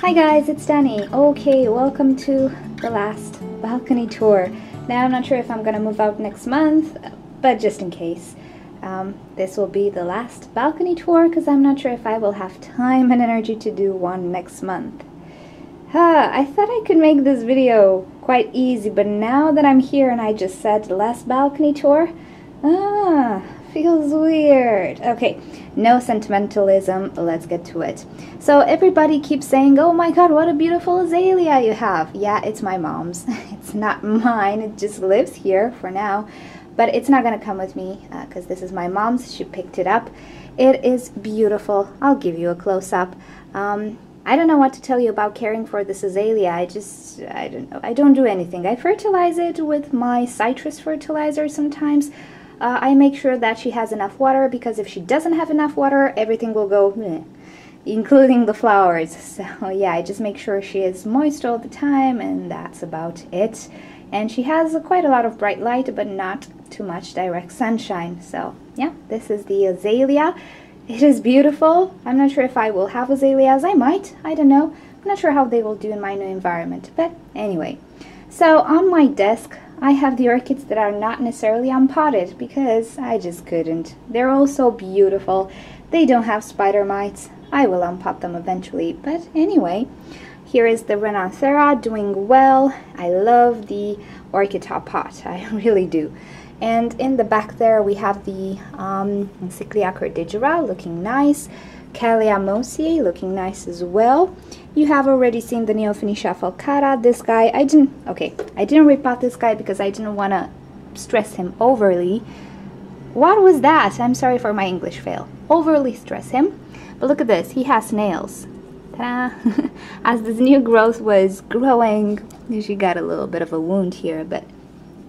Hi guys, it's Danny. Okay, welcome to the last balcony tour. Now I'm not sure if I'm gonna move out next month, but just in case. Um, this will be the last balcony tour because I'm not sure if I will have time and energy to do one next month. Ah, I thought I could make this video quite easy, but now that I'm here and I just said last balcony tour, ah, feels weird. Okay, no sentimentalism, let's get to it. So everybody keeps saying, oh my god, what a beautiful azalea you have. Yeah, it's my mom's. it's not mine, it just lives here for now. But it's not gonna come with me because uh, this is my mom's, she picked it up. It is beautiful, I'll give you a close-up. Um, I don't know what to tell you about caring for this azalea. I just, I don't know. I don't do anything. I fertilize it with my citrus fertilizer sometimes. Uh, I make sure that she has enough water because if she doesn't have enough water, everything will go including the flowers. So yeah, I just make sure she is moist all the time and that's about it. And she has uh, quite a lot of bright light, but not too much direct sunshine. So yeah, this is the azalea. It is beautiful. I'm not sure if I will have azaleas. I might. I don't know. I'm not sure how they will do in my new environment. But anyway, so on my desk, I have the orchids that are not necessarily unpotted because I just couldn't. They're all so beautiful. They don't have spider mites. I will unpot them eventually, but anyway, here is the Renanthera doing well. I love the orchid top pot, I really do. And in the back there we have the um, Encyclia cordigera looking nice. Cattleya mossiae looking nice as well. You have already seen the Neofinetia falcata. This guy, I didn't, okay, I didn't repot this guy because I didn't want to stress him overly. What was that? I'm sorry for my English fail. Overly stress him. But look at this, he has nails. As this new growth was growing, she got a little bit of a wound here, but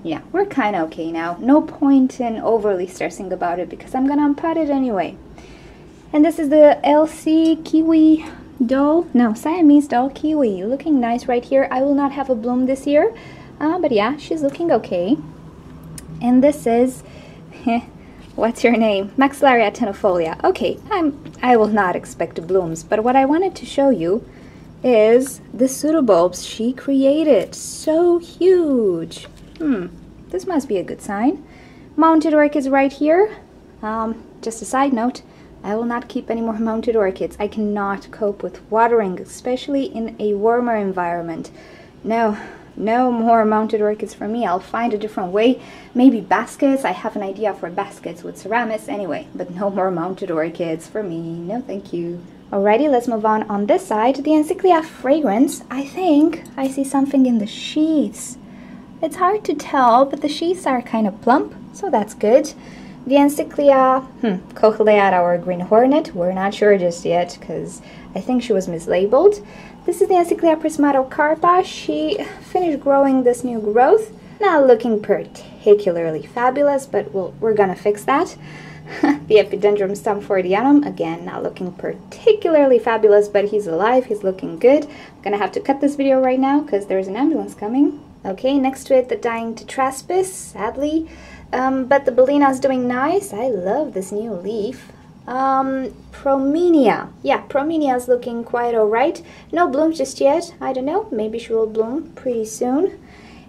yeah, we're kind of okay now. No point in overly stressing about it because I'm gonna unpot it anyway. And this is the LC Kiwi doll. No, Siamese doll Kiwi. Looking nice right here. I will not have a bloom this year. Uh, but yeah, she's looking okay. And this is... what's your name? Maxillaria tenuifolia. Okay, I'm, I will not expect blooms. But what I wanted to show you is the pseudobulbs she created. So huge. Hmm, this must be a good sign. Mounted orchids right here. Um, just a side note, I will not keep any more mounted orchids. I cannot cope with watering, especially in a warmer environment. No, no more mounted orchids for me. I'll find a different way. Maybe baskets. I have an idea for baskets with ceramics anyway, but no more mounted orchids for me. No, thank you. Alrighty, let's move on on this side. The Encyclia fragrans. I think I see something in the sheaths. It's hard to tell, but the sheaths are kind of plump, so that's good. The Encyclia hmm, cochleata or green hornet, we're not sure just yet because I think she was mislabeled. This is the Encyclia prismatocarpa. She finished growing this new growth. Not looking particularly fabulous, but we'll, we're gonna fix that. the Epidendrum stamfordianum, again, not looking particularly fabulous, but he's alive, he's looking good. I'm gonna have to cut this video right now because there's an ambulance coming. Okay, next to it, the dying tetraspis, sadly. Um, but the Bellina is doing nice. I love this new leaf. Um, Promenaea. Yeah, is looking quite alright. No blooms just yet. I don't know. Maybe she will bloom pretty soon.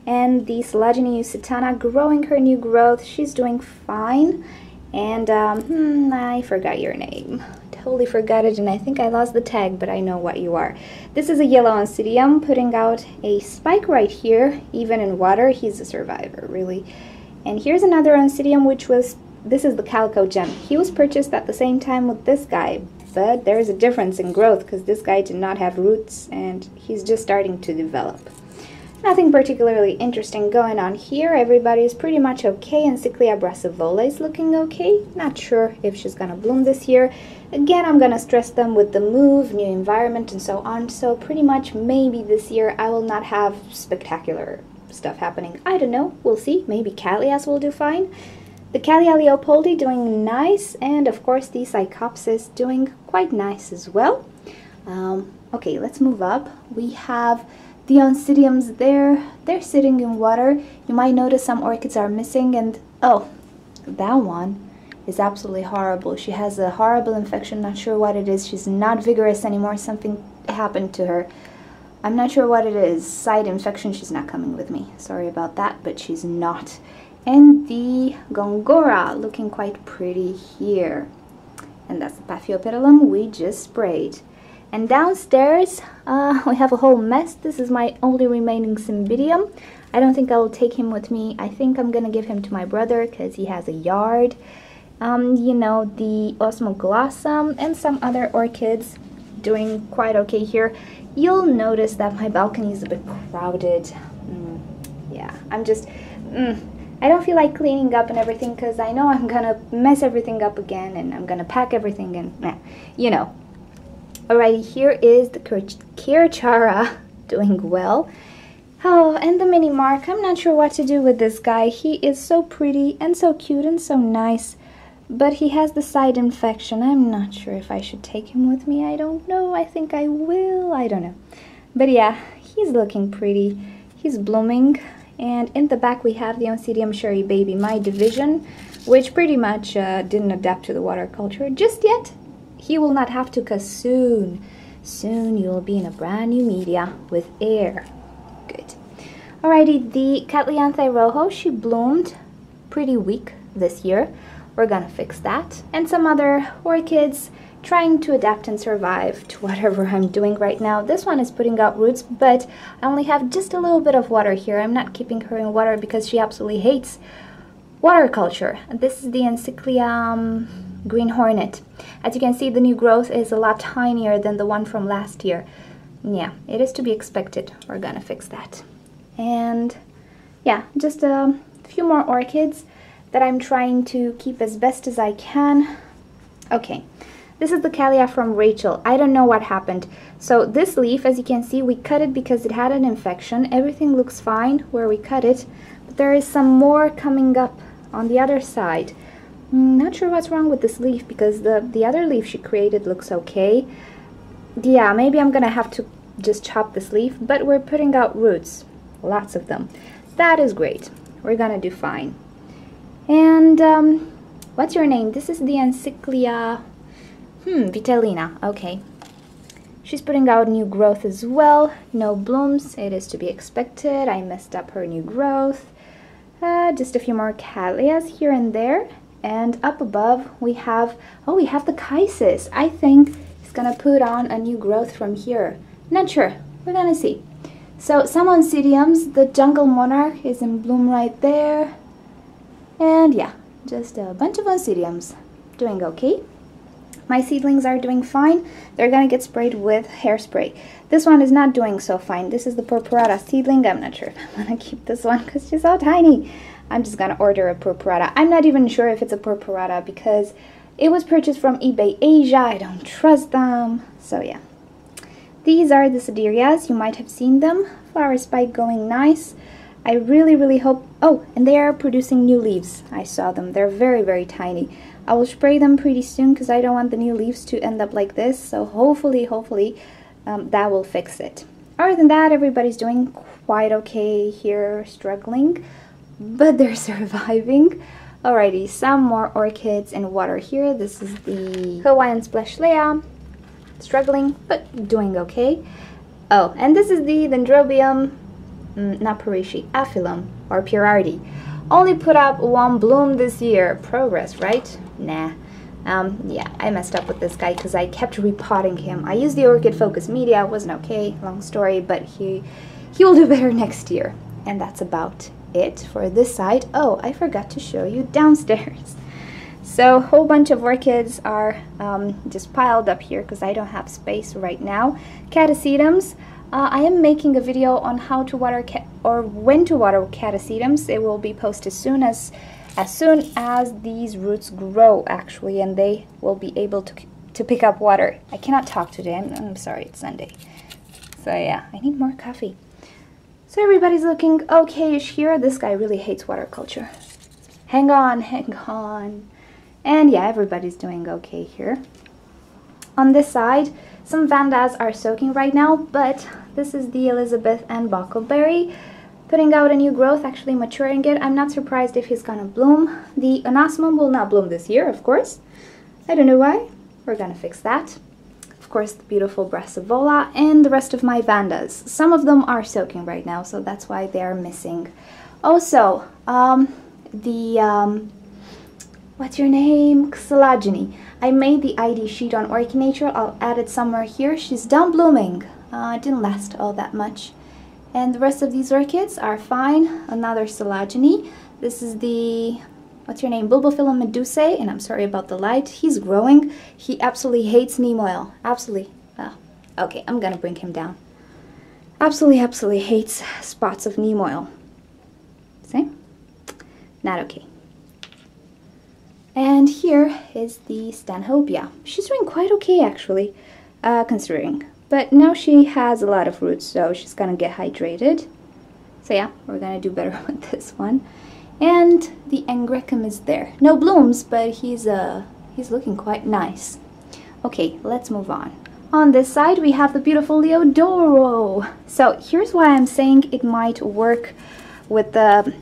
And the Selaginea usitana growing her new growth. She's doing fine. And um, hmm, I forgot your name. Totally forgot it, and I think I lost the tag, but I know what you are. This is a yellow oncidium putting out a spike right here. Even in water, he's a survivor, really. And here's another Oncidium, which was, this is the Calico Gem. He was purchased at the same time with this guy, but there's a difference in growth because this guy did not have roots and he's just starting to develop. Nothing particularly interesting going on here. Everybody is pretty much okay. And Encyclia brassivola is looking okay. Not sure if she's gonna bloom this year. Again, I'm gonna stress them with the move, new environment, and so on. So pretty much maybe this year I will not have spectacular stuff happening. I don't know. We'll see. Maybe Cattleyas will do fine. The Cattleya leopoldii doing nice, and of course the Psychopsis doing quite nice as well. Um, okay, let's move up. We have the oncidiums there. They're sitting in water. You might notice some orchids are missing, and oh, that one is absolutely horrible. She has a horrible infection, not sure what it is. She's not vigorous anymore. Something happened to her. I'm not sure what it is. Side infection, she's not coming with me. Sorry about that, but she's not. And the Gongora looking quite pretty here. And that's the Paphiopedilum we just sprayed. And downstairs, uh, we have a whole mess. This is my only remaining Cymbidium. I don't think I will take him with me. I think I'm going to give him to my brother because he has a yard. Um, you know, the Osmoglossum and some other orchids doing quite okay here. You'll notice that my balcony is a bit crowded. Mm, yeah, I'm just... Mm, I don't feel like cleaning up and everything because I know I'm gonna mess everything up again and I'm gonna pack everything and, you know, Alrighty, here is the Kirchara doing well. Oh, and the mini mark. I'm not sure what to do with this guy. He is so pretty and so cute and so nice. But he has the side infection. I'm not sure if I should take him with me. I don't know. I think I will. I don't know. But yeah, he's looking pretty. He's blooming. And in the back we have the Oncidium Sharry Baby, my division, which pretty much uh, didn't adapt to the water culture just yet. He will not have to because soon, soon you will be in a brand new media with air. Good. Alrighty, the Cattleyanthi rojo, she bloomed pretty weak this year. We're gonna fix that. And some other orchids trying to adapt and survive to whatever I'm doing right now. This one is putting out roots, but I only have just a little bit of water here. I'm not keeping her in water because she absolutely hates water culture. This is the Encyclium Green Hornet. As you can see, the new growth is a lot tinier than the one from last year. Yeah, it is to be expected. We're gonna fix that. And yeah, just a few more orchids that I'm trying to keep as best as I can. Okay, this is the Cattleya from Rachel. I don't know what happened. So this leaf, as you can see, we cut it because it had an infection. Everything looks fine where we cut it, but there is some more coming up on the other side. Mm, not sure what's wrong with this leaf because the, the other leaf she created looks okay. Yeah, maybe I'm gonna have to just chop this leaf, but we're putting out roots, lots of them. That is great. We're gonna do fine. And um, what's your name? This is the Encyclia, hmm, Vitellina, okay. She's putting out new growth as well. No blooms, it is to be expected. I messed up her new growth. Uh, just a few more Cattleyas here and there. And up above we have, oh, we have the chysis. I think it's gonna put on a new growth from here. Not sure, we're gonna see. So some oncidiums, the jungle monarch is in bloom right there. And yeah, just a bunch of oncidiums doing okay. My seedlings are doing fine. They're gonna get sprayed with hairspray. This one is not doing so fine. This is the Purpurata seedling. I'm not sure if I'm gonna keep this one because she's so tiny. I'm just gonna order a purpurata. I'm not even sure if it's a purpurata because it was purchased from eBay Asia. I don't trust them. So yeah. These are the Siderias. You might have seen them. Flower spike going nice. I really, really hope... Oh, and they are producing new leaves. I saw them. They're very, very tiny. I will spray them pretty soon because I don't want the new leaves to end up like this. So hopefully, hopefully, um, that will fix it. Other than that, everybody's doing quite okay here, struggling but they're surviving. Alrighty, some more orchids and water here. This is the Hawaiian Splash Lea. struggling, but doing okay. Oh, and this is the Dendrobium, not Parisi, Aphyllum, or Pierardi. Only put up one bloom this year. Progress, right? Nah. Um, yeah, I messed up with this guy because I kept repotting him. I used the Orchid Focus Media, wasn't okay, long story, but he, he will do better next year. And that's about it for this side. Oh, I forgot to show you downstairs. So a whole bunch of orchids are um, just piled up here because I don't have space right now. Catasetums. Uh, I am making a video on how to water or when to water catasetums. It will be posted soon as as soon as these roots grow actually and they will be able to to pick up water. I cannot talk today. I'm, I'm sorry, it's Sunday. So yeah, I need more coffee. So everybody's looking okay-ish here. This guy really hates water culture. Hang on, hang on. And yeah, everybody's doing okay here. On this side, some Vandas are soaking right now, but this is the Elizabeth and Buckleberry putting out a new growth, actually maturing it. I'm not surprised if he's gonna bloom. The Anosmum will not bloom this year, of course. I don't know why. We're gonna fix that. of course, the beautiful Brassavola and the rest of my Vandas. Some of them are soaking right now, so that's why they're missing. Also, um, the, um, what's your name? Xylogeny. I made the ID sheet on OrchidNature. I'll add it somewhere here. She's done blooming. Uh, it didn't last all that much. And the rest of these orchids are fine. Another Xylogeny. This is the, what's your name? Bulbophyllum medusae, and I'm sorry about the light. He's growing. He absolutely hates neem oil. Absolutely. Oh, okay, I'm gonna bring him down. Absolutely, absolutely hates spots of neem oil. See? Not okay. And here is the Stanhopea. She's doing quite okay actually, uh, considering. But now she has a lot of roots, so she's gonna get hydrated. So yeah, we're gonna do better with this one. And the Angraecum is there. No blooms, but he's uh he's looking quite nice. Okay, let's move on. On this side, we have the beautiful Leodoro. So here's why I'm saying it might work with the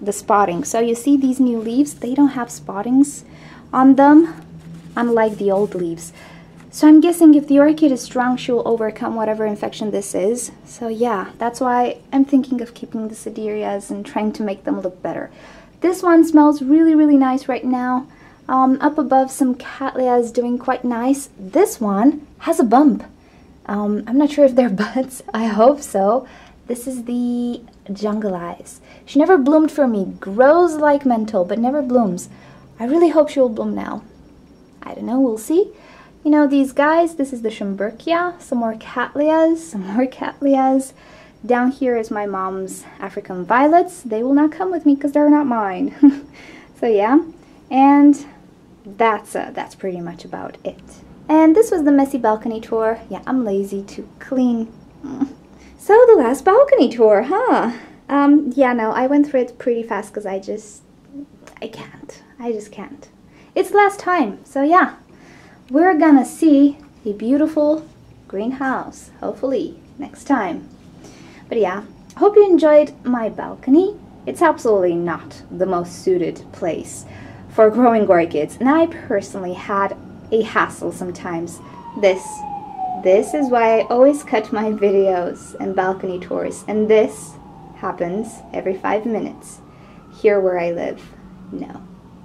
the spotting. So you see these new leaves, they don't have spottings on them, unlike the old leaves. So I'm guessing if the orchid is strong, she will overcome whatever infection this is. So yeah, that's why I'm thinking of keeping the Cedarias and trying to make them look better. This one smells really, really nice right now. Um, up above, some Cattleya is doing quite nice. This one has a bump. Um, I'm not sure if they're buds. I hope so. This is the Jungle Eyes. She never bloomed for me. Grows like mental, but never blooms. I really hope she will bloom now. I don't know, we'll see. You know, these guys, this is the Schomburgkia, some more Cattleyas, some more Cattleyas. Down here is my mom's African violets. They will not come with me because they're not mine. so yeah, and that's, uh, that's pretty much about it. And this was the messy balcony tour. Yeah, I'm lazy to clean. So the last balcony tour, huh? Um, yeah, no, I went through it pretty fast because I just, I can't. I just can't. It's last time, so yeah. We're gonna see a beautiful greenhouse, hopefully, next time. But yeah, hope you enjoyed my balcony. It's absolutely not the most suited place for growing orchids, and I personally had a hassle sometimes. This this is why I always cut my videos and balcony tours, and this happens every five minutes here where I live. No.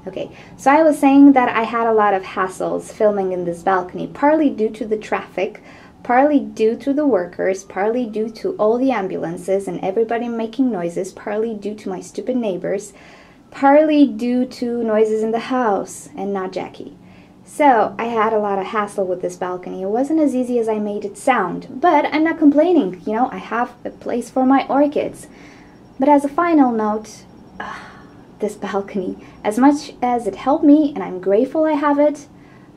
Okay, so I was saying that I had a lot of hassles filming in this balcony, partly due to the traffic, partly due to the workers, partly due to all the ambulances and everybody making noises, partly due to my stupid neighbors, partly due to noises in the house and not Jackie. So I had a lot of hassle with this balcony. It wasn't as easy as I made it sound, but I'm not complaining. You know, I have a place for my orchids. But as a final note, uh, this balcony, as much as it helped me and I'm grateful I have it,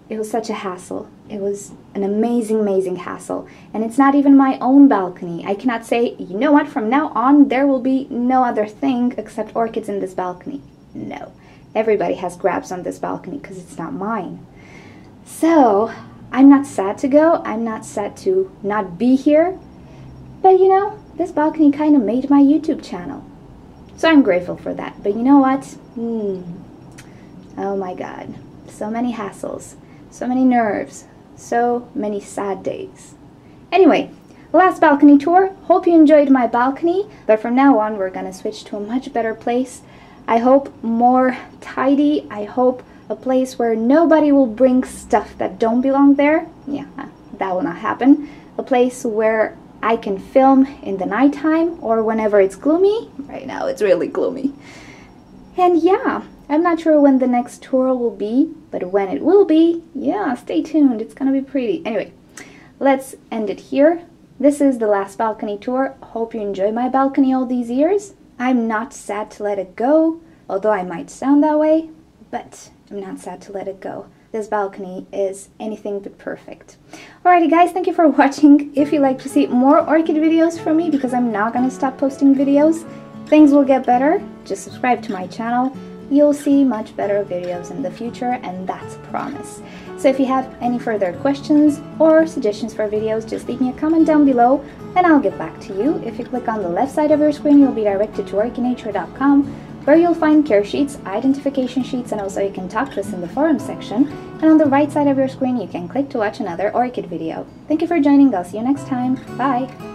it was such a hassle. It was an amazing, amazing hassle. And it's not even my own balcony. I cannot say, you know what, from now on there will be no other thing except orchids in this balcony. No. Everybody has grabs on this balcony because it's not mine. So, I'm not sad to go. I'm not sad to not be here. But you know, this balcony kind of made my YouTube channel. So I'm grateful for that. But you know what? Hmm. Oh my god. So many hassles. So many nerves. So many sad days. Anyway, last balcony tour. Hope you enjoyed my balcony. But from now on, we're going to switch to a much better place. I hope more tidy. I hope a place where nobody will bring stuff that don't belong there. Yeah, that will not happen. A place where I can film in the nighttime or whenever it's gloomy. Right now it's really gloomy. And yeah, I'm not sure when the next tour will be, but when it will be, yeah, stay tuned. It's gonna be pretty. Anyway, let's end it here. This is the last balcony tour. Hope you enjoy my balcony all these years. I'm not sad to let it go, although I might sound that way, but I'm not sad to let it go. This balcony is anything but perfect. Alrighty guys, thank you for watching. If you'd like to see more orchid videos from me, because I'm not going to stop posting videos, things will get better. Just subscribe to my channel. You'll see much better videos in the future, and that's a promise. So if you have any further questions or suggestions for videos, just leave me a comment down below and I'll get back to you. If you click on the left side of your screen, you'll be directed to orchidnature.com where you'll find care sheets, identification sheets, and also you can talk to us in the forum section. And on the right side of your screen, you can click to watch another orchid video. Thank you for joining. I'll see you next time. Bye!